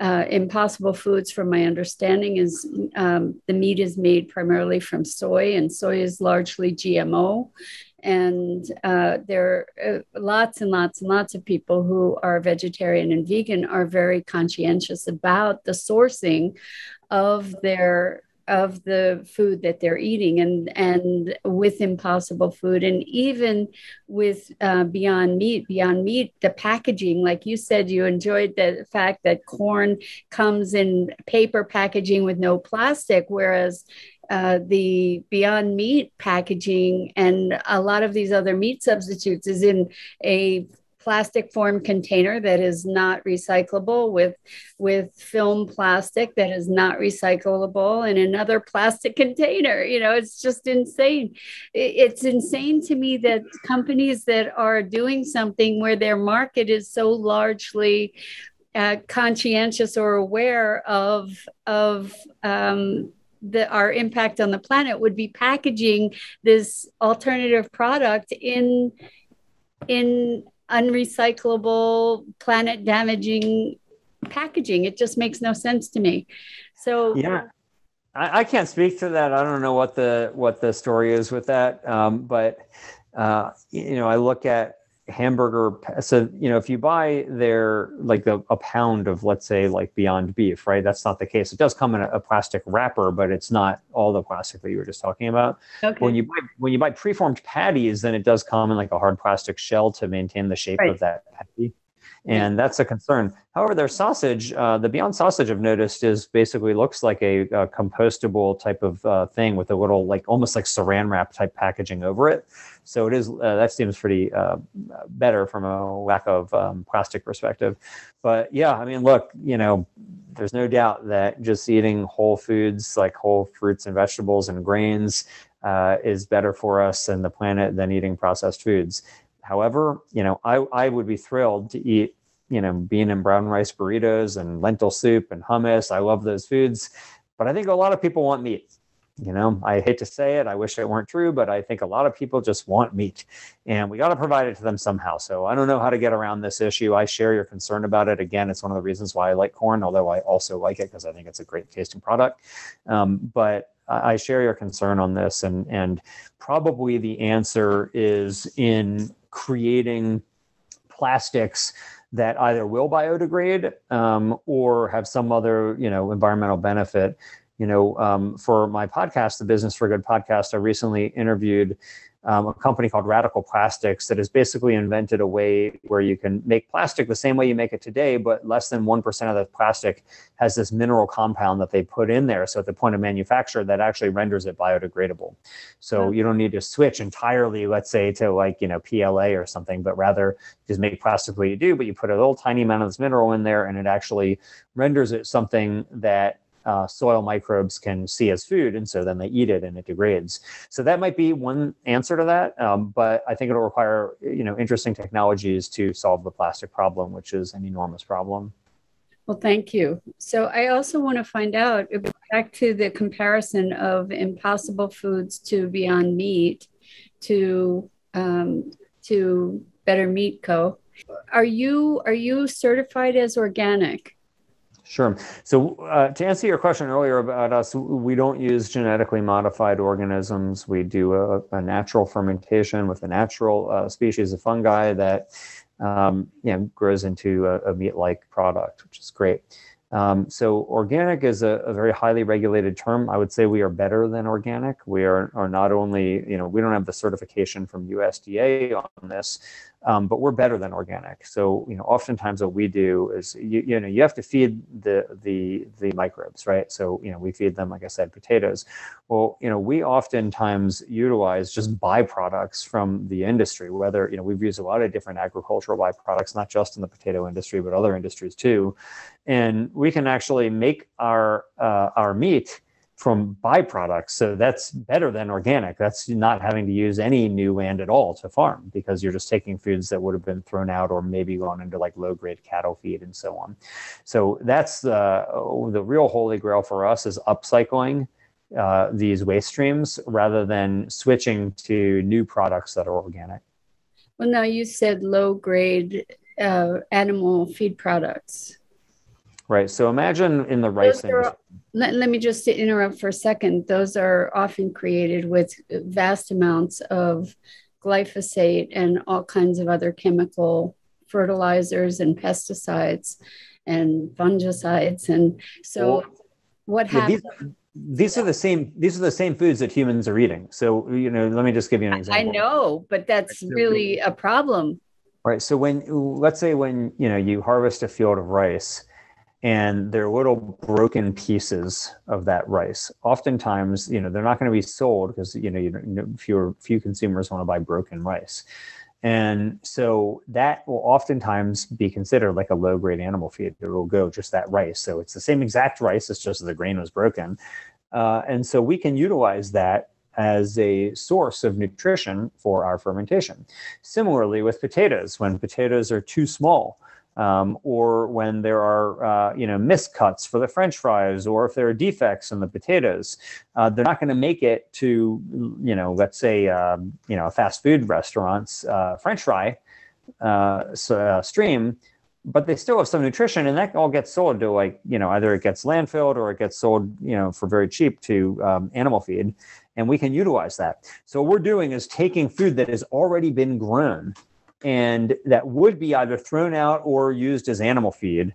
Uh, Impossible Foods, from my understanding, is um, the meat is made primarily from soy, and soy is largely GMO and uh, there are uh, lots and lots and lots of people who are vegetarian and vegan are very conscientious about the sourcing of their of the food that they're eating and and with impossible food and even with uh, beyond meat beyond meat the packaging like you said you enjoyed the fact that Quorn comes in paper packaging with no plastic whereas uh, the Beyond Meat packaging and a lot of these other meat substitutes is in a plastic form container that is not recyclable with with film plastic that is not recyclable in another plastic container. You know it's just insane. It's insane to me that companies that are doing something where their market is so largely uh, conscientious or aware of of um, the, our impact on the planet would be packaging this alternative product in in unrecyclable planet damaging packaging. It just makes no sense to me. So yeah. I, I, can't speak to that. I don't know what the what the story is with that. Um, but uh, you know i look at hamburger so you know if you buy their like the, a pound of let's say like beyond beef right that's not the case it does come in a, a plastic wrapper but it's not all the plastic that you were just talking about okay. when you buy when you buy preformed patties then it does come in like a hard plastic shell to maintain the shape right. of that patty and that's a concern. However, their sausage, uh, the Beyond sausage, I've noticed, is basically looks like a, a compostable type of uh, thing with a little, like almost like Saran wrap type packaging over it. So it is uh, that seems pretty uh, better from a lack of um, plastic perspective. But yeah, I mean, look, you know, there's no doubt that just eating whole foods like whole fruits and vegetables and grains uh, is better for us and the planet than eating processed foods. However, you know, I, I would be thrilled to eat, you know, bean and brown rice burritos and lentil soup and hummus. I love those foods, but I think a lot of people want meat. You know, I hate to say it. I wish it weren't true, but I think a lot of people just want meat and we got to provide it to them somehow. So I don't know how to get around this issue. I share your concern about it. Again, it's one of the reasons why I like Quorn, although I also like it because I think it's a great tasting product. Um, but I share your concern on this, and and probably the answer is in creating plastics that either will biodegrade um, or have some other you know environmental benefit. You know um, for my podcast the business for good podcast i recently interviewed um, a company called Radical Plastics that has basically invented a way where you can make plastic the same way you make it today, but less than 1% of the plastic has this mineral compound that they put in there. So at the point of manufacture, that actually renders it biodegradable. So you don't need to switch entirely, let's say, to like, you know, PLA or something, but rather just make plastic the way you do, but you put a little tiny amount of this mineral in there and it actually renders it something that uh, soil microbes can see as food, and so then they eat it and it degrades. So that might be one answer to that, um, but I think it'll require you know interesting technologies to solve the plastic problem, which is an enormous problem. Well, thank you. So I also want to find out back to the comparison of Impossible Foods to Beyond Meat to um, to Better Meat Co. Are you are you certified as organic? Sure. So, uh, to answer your question earlier about us, we don't use genetically modified organisms. We do a, a natural fermentation with a natural uh, species of fungi that um, you know, grows into a, a meat like product, which is great. Um, so organic is a, a, very highly regulated term. I would say we are better than organic. We are, are not only, you know, we don't have the certification from USDA on this, um, but we're better than organic. So you know, oftentimes what we do is you, you know you have to feed the the the microbes, right? So you know we feed them, like I said, potatoes. Well, you know we oftentimes utilize just byproducts from the industry. Whether you know we've used a lot of different agricultural byproducts, not just in the potato industry, but other industries too, and we can actually make our uh, our meat from byproducts. So that's better than organic. That's not having to use any new land at all to farm because you're just taking foods that would have been thrown out or maybe gone into like low grade cattle feed and so on. So that's the the real holy grail for us is upcycling uh, these waste streams rather than switching to new products that are organic. Well, now you said low grade uh, animal feed products. Right. So imagine in the rice industry. Let, let me just interrupt for a second. Those are often created with vast amounts of glyphosate and all kinds of other chemical fertilizers and pesticides and fungicides. And so well, what yeah, happens? These, these are the same these are the same foods that humans are eating so you know let me just give you an example i know but that's really a problem right so when let's say when you know you harvest a field of rice and they're little broken pieces of that rice. Oftentimes, you know, they're not going to be sold because you know, you fewer few consumers want to buy broken rice. And so that will oftentimes be considered like a low grade animal feed. It will go just that rice. So it's the same exact rice, it's just the grain was broken. Uh, and so we can utilize that as a source of nutrition for our fermentation. Similarly, with potatoes, when potatoes are too small, um, or when there are uh, you know miscuts for the French fries, or if there are defects in the potatoes, uh, they're not going to make it to you know let's say um, you know a fast food restaurant's uh, French fry uh, uh, stream. But they still have some nutrition, and that all gets sold to like you know either it gets landfilled or it gets sold you know for very cheap to um, animal feed, and we can utilize that. So what we're doing is taking food that has already been grown and that would be either thrown out or used as animal feed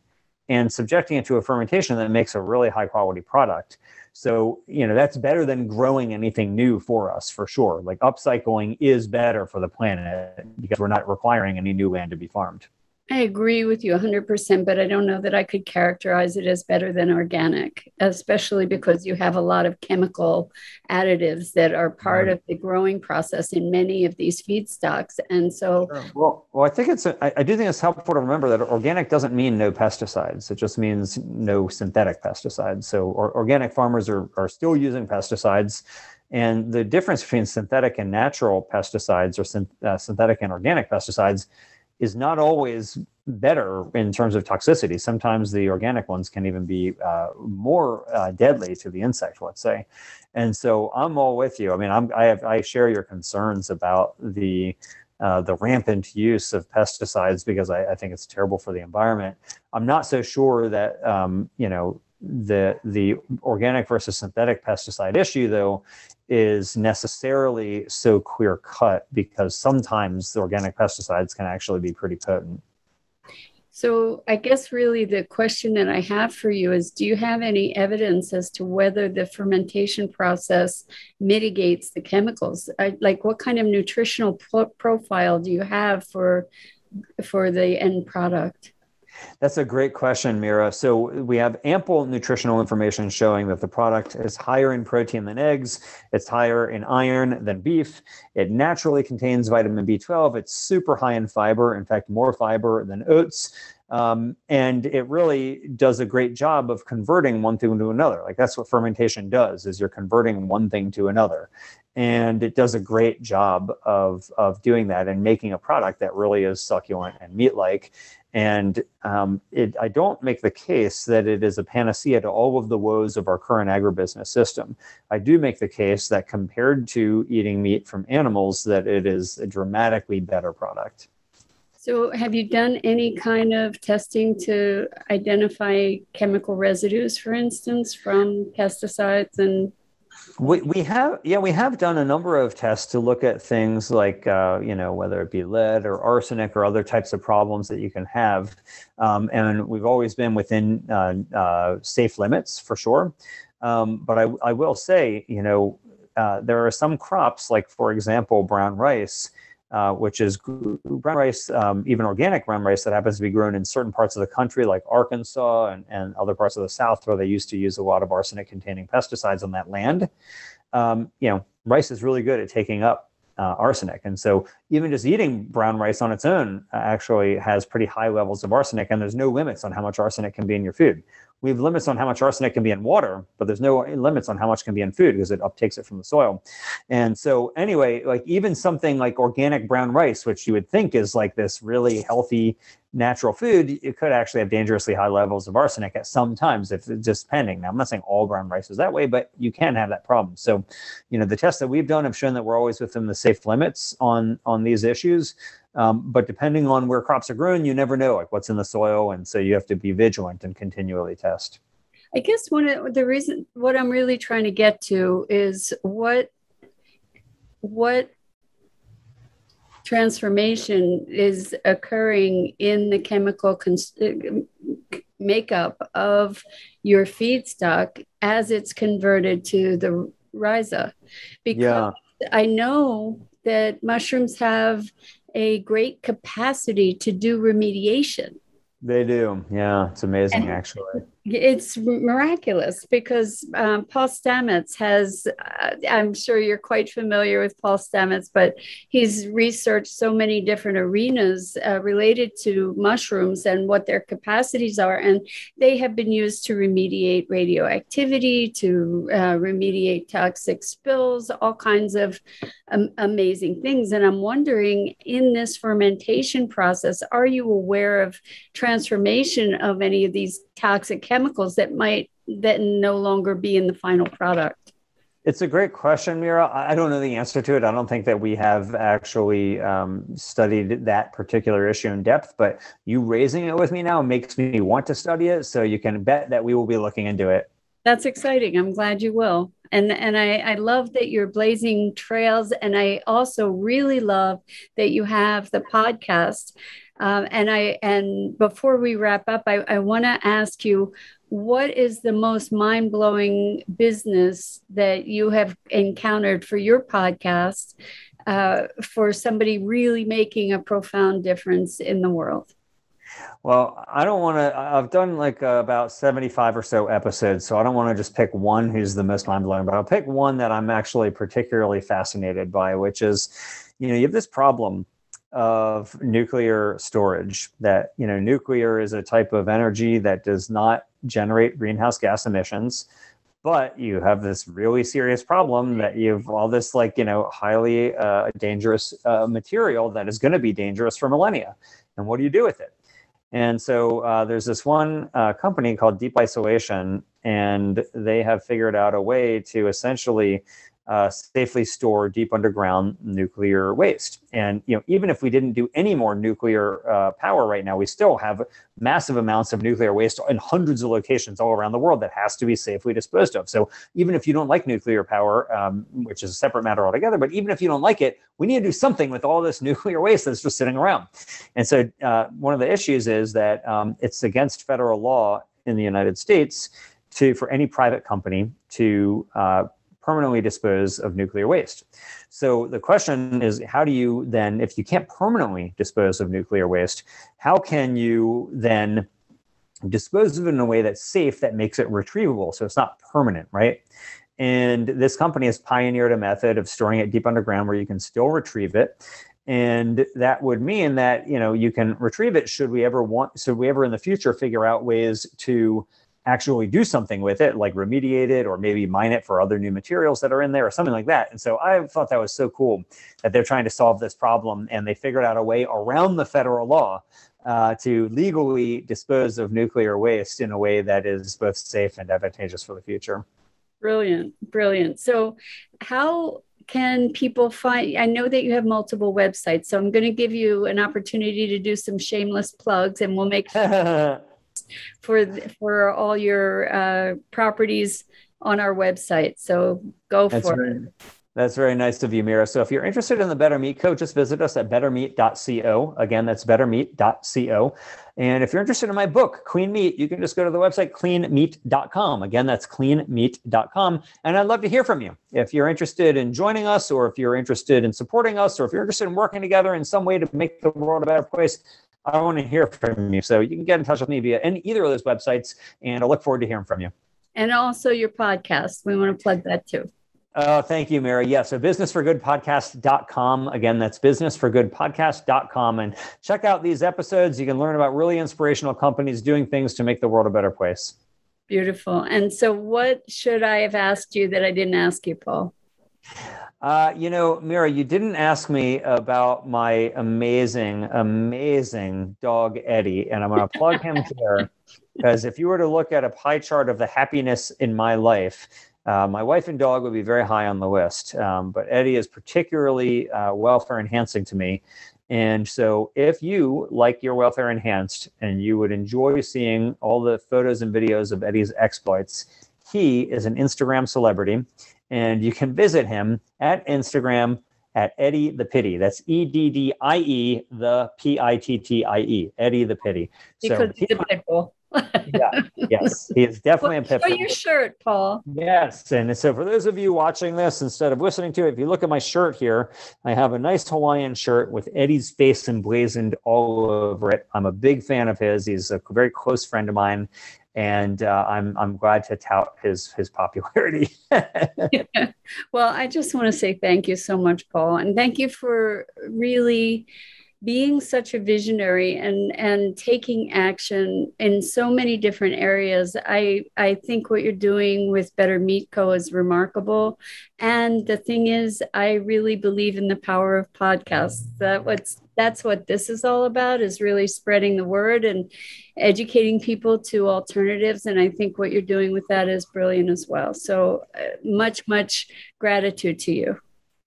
and subjecting it to a fermentation that makes a really high quality product. So, you know, that's better than growing anything new for us for sure. Like upcycling is better for the planet because we're not requiring any new land to be farmed. I agree with you 100%, but I don't know that I could characterize it as better than organic, especially because you have a lot of chemical additives that are part right. of the growing process in many of these feedstocks. And so, sure. well, well, I think it's, I do think it's helpful to remember that organic doesn't mean no pesticides. It just means no synthetic pesticides. So, or, organic farmers are, are still using pesticides. And the difference between synthetic and natural pesticides or synth, uh, synthetic and organic pesticides is not always better in terms of toxicity. Sometimes the organic ones can even be uh, more uh, deadly to the insect, let's say. And so I'm all with you. I mean, I'm, I, have, I share your concerns about the uh, the rampant use of pesticides because I, I, think it's terrible for the environment. I'm not so sure that um, you know the the organic versus synthetic pesticide issue though is necessarily so clear cut because sometimes the organic pesticides can actually be pretty potent. So, I guess really the question that I have for you is Do you have any evidence as to whether the fermentation process mitigates the chemicals? I, like, what kind of nutritional pro- profile do you have for, for the end product? That's a great question, Mira. So we have ample nutritional information showing that the product is higher in protein than eggs, it's higher in iron than beef, it naturally contains vitamin B12, it's super high in fiber, in fact, more fiber than oats. Um, and it really does a great job of converting one thing to another. Like that's what fermentation does: is you're converting one thing to another, and it does a great job of of doing that and making a product that really is succulent and meat-like. And um, it, I don't make the case that it is a panacea to all of the woes of our current agribusiness system. I do make the case that compared to eating meat from animals, that it is a dramatically better product. So, have you done any kind of testing to identify chemical residues, for instance, from pesticides and we, we have yeah we have done a number of tests to look at things like uh, you know whether it be lead or arsenic or other types of problems that you can have. Um, and we've always been within uh, uh, safe limits for sure. Um, but I, I will say you know uh, there are some crops like for example brown rice uh, which is brown rice, um, even organic brown rice that happens to be grown in certain parts of the country, like Arkansas and, and other parts of the South, where they used to use a lot of arsenic containing pesticides on that land. Um, you know, rice is really good at taking up uh, arsenic. And so even just eating brown rice on its own actually has pretty high levels of arsenic, and there's no limits on how much arsenic can be in your food we have limits on how much arsenic can be in water, but there's no limits on how much can be in food because it uptakes it from the soil. And so, anyway, like even something like organic brown rice, which you would think is like this really healthy natural food, it could actually have dangerously high levels of arsenic at some times, if it's just depending. Now, I'm not saying all brown rice is that way, but you can have that problem. So, you know, the tests that we've done have shown that we're always within the safe limits on on these issues. Um, but depending on where crops are grown, you never know like what's in the soil, and so you have to be vigilant and continually test. I guess one of the reason what I'm really trying to get to is what what transformation is occurring in the chemical cons- uh, makeup of your feedstock as it's converted to the rhiza because yeah. I know that mushrooms have a great capacity to do remediation. They do. Yeah, it's amazing, and, actually it's miraculous because um, Paul Stamets has, uh, I'm sure you're quite familiar with Paul Stamets, but he's researched so many different arenas uh, related to mushrooms and what their capacities are. And they have been used to remediate radioactivity, to uh, remediate toxic spills, all kinds of um, amazing things. And I'm wondering in this fermentation process, are you aware of transformation of any of these toxic chemicals that might then no longer be in the final product? It's a great question, Mira. I don't know the answer to it. I don't think that we have actually um, studied that particular issue in depth, but you raising it with me now makes me want to study it. So you can bet that we will be looking into it. That's exciting. I'm glad you will. And, and I, I love that you're blazing trails. And I also really love that you have the podcast um, and I and before we wrap up, I, I want to ask you, what is the most mind blowing business that you have encountered for your podcast uh, for somebody really making a profound difference in the world? Well, I don't want to. I've done like uh, about 75 or so episodes, so I don't want to just pick one who's the most mind blowing, but I'll pick one that I'm actually particularly fascinated by, which is, you know, you have this problem of nuclear storage that you know nuclear is a type of energy that does not generate greenhouse gas emissions but you have this really serious problem that you've all this like you know highly uh, dangerous uh, material that is going to be dangerous for millennia. And what do you do with it? And so uh, there's this one uh, company called deep isolation and they have figured out a way to essentially uh, safely store deep underground nuclear waste. And you know, even if we didn't do any more nuclear uh, power right now, we still have massive amounts of nuclear waste in hundreds of locations all around the world that has to be safely disposed of. So even if you don't like nuclear power, um, which is a separate matter altogether, but even if you don't like it, we need to do something with all this nuclear waste that's just sitting around. And so uh, one of the issues is that um, it's against federal law in the United States to for any private company to uh, permanently dispose of nuclear waste. So the question is how do you then, if you can't permanently dispose of nuclear waste, how can you then dispose of it in a way that's safe that makes it retrievable so it's not permanent, right? And this company has pioneered a method of storing it deep underground where you can still retrieve it and that would mean that you know you can retrieve it should we ever want should we ever in the future figure out ways to actually do something with it, like remediate it or maybe mine it for other new materials that are in there or something like that. And so I thought that was so cool that they're trying to solve this problem and they figured out a way around the federal law uh, to legally dispose of nuclear waste in a way that is both safe and advantageous for the future. Brilliant, brilliant. So, how can people find? I know that you have multiple websites, so I'm going to give you an opportunity to do some shameless plugs, and we'll make for for all your uh, properties on our website. So go That's for right. it. That's very nice of you, Mira. So if you're interested in the Better Meat Co., just visit us at bettermeat.co. Again, that's bettermeat.co. And if you're interested in my book, Clean Meat, you can just go to the website cleanmeat.com. Again, that's cleanmeat.com. And I'd love to hear from you. If you're interested in joining us, or if you're interested in supporting us, or if you're interested in working together in some way to make the world a better place, I want to hear from you. So you can get in touch with me via any, either of those websites, and I look forward to hearing from you. And also your podcast. We want to plug that too. Oh, thank you, Mary. Yeah, so businessforgoodpodcast.com. Again, that's businessforgoodpodcast.com. And check out these episodes. You can learn about really inspirational companies doing things to make the world a better place. Beautiful. And so, what should I have asked you that I didn't ask you, Paul? Uh, you know, Mira, you didn't ask me about my amazing, amazing dog, Eddie. And I'm going to plug him here because if you were to look at a pie chart of the happiness in my life, uh, my wife and dog would be very high on the list, um, but Eddie is particularly uh, welfare enhancing to me. And so, if you like your welfare enhanced and you would enjoy seeing all the photos and videos of Eddie's exploits, he is an Instagram celebrity, and you can visit him at Instagram at Eddie the Pittie. That's E D D I E the P I T T I E. Eddie the Pittie. Because so he's a pit bull yeah, yes, he is definitely well, a Show your shirt, Paul. Yes, and so for those of you watching this instead of listening to it, if you look at my shirt here, I have a nice Hawaiian shirt with Eddie's face emblazoned all over it. I'm a big fan of his. He's a very close friend of mine, and uh, I'm I'm glad to tout his his popularity. yeah. Well, I just want to say thank you so much, Paul, and thank you for really being such a visionary and and taking action in so many different areas i i think what you're doing with better meat co is remarkable. And the thing is i really believe in the power of podcasts. That what's that's what this is all about is really spreading the word and educating people to alternatives. And i think what you're doing with that is brilliant as well. So uh, much much gratitude to you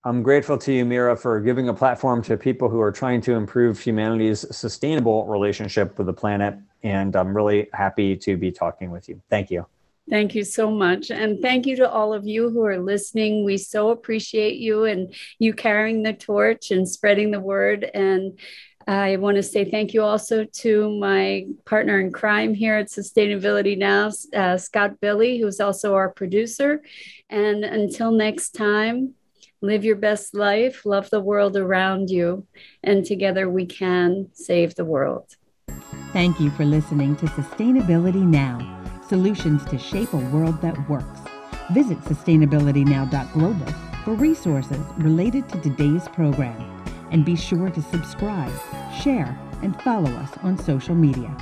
I'm grateful to you, Mira, for giving a platform to people who are trying to improve humanity's sustainable relationship with the planet. And I'm really happy to be talking with you. Thank you. Thank you so much. And thank you to all of you who are listening. We so appreciate you and you carrying the torch and spreading the word. And I want to say thank you also to my partner in crime here at Sustainability Now, uh, Scott Billy, who's also our producer. And until next time, live your best life, love the world around you, and together we can save the world. Thank you for listening to Sustainability Now solutions to shape a world that works. Visit sustainabilitynow.global for resources related to today's program. And be sure to subscribe, share, and follow us on social media.